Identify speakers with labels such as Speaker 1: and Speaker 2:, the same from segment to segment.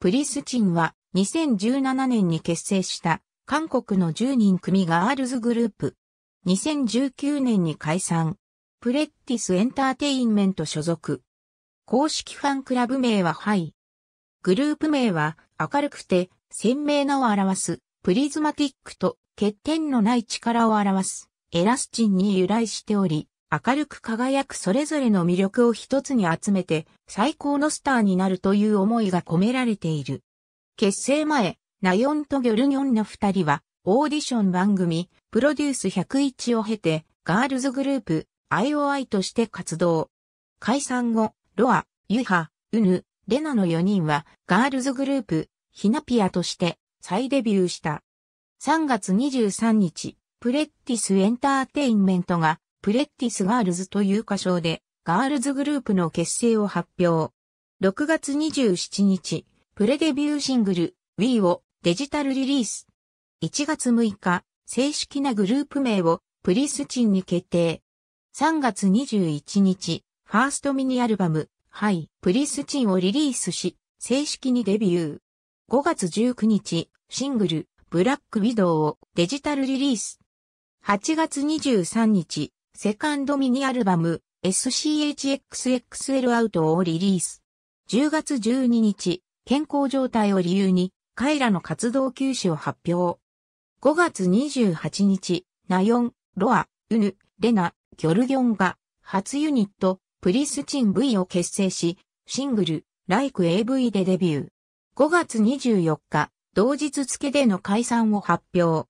Speaker 1: プリスチンは2017年に結成した韓国の10人組ガールズグループ。2019年に解散。プレッティスエンターテインメント所属。公式ファンクラブ名はハイ。グループ名は明るくて鮮明なを表すプリズマティックと欠点のない力を表すエラスチンに由来しており、明るく輝くそれぞれの魅力を一つに集めて最高のスターになるという思いが込められている。結成前、ナヨンとギョルギョンの二人はオーディション番組プロデュース101を経てガールズグループ IOI として活動。解散後、ロア、ユハ、ウヌ、レナの4人はガールズグループヒナピアとして再デビューした。3月23日、プレディスエンターテインメントがプレディスガールズという仮称でガールズグループの結成を発表。6月27日、プレデビューシングル We をデジタルリリース。1月6日、正式なグループ名をプリスチンに決定。3月21日、ファーストミニアルバム、ハイ、プリスチンをリリースし、正式にデビュー。5月19日、シングル、ブラックウィドウをデジタルリリース。8月23日、セカンドミニアルバム SCHXXL アウトをリリース。10月12日、健康状態を理由に、彼らの活動休止を発表。5月28日、ナヨン、ロア、ウヌ、レナ、ギョルギョンが、初ユニット、プリスチン V を結成し、シングル、Like AV でデビュー。5月24日、同日付での解散を発表。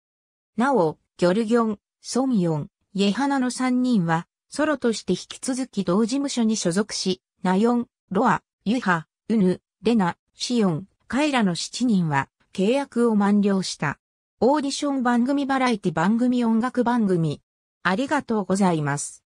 Speaker 1: なお、ギョルギョン、ソミヨン、イェハナの3人は、ソロとして引き続き同事務所に所属し、ナヨン、ロア、ユハ、ウヌ、レナ、シオン、カイラの7人は契約を満了した。オーディション番組バラエティ番組音楽番組。ありがとうございます。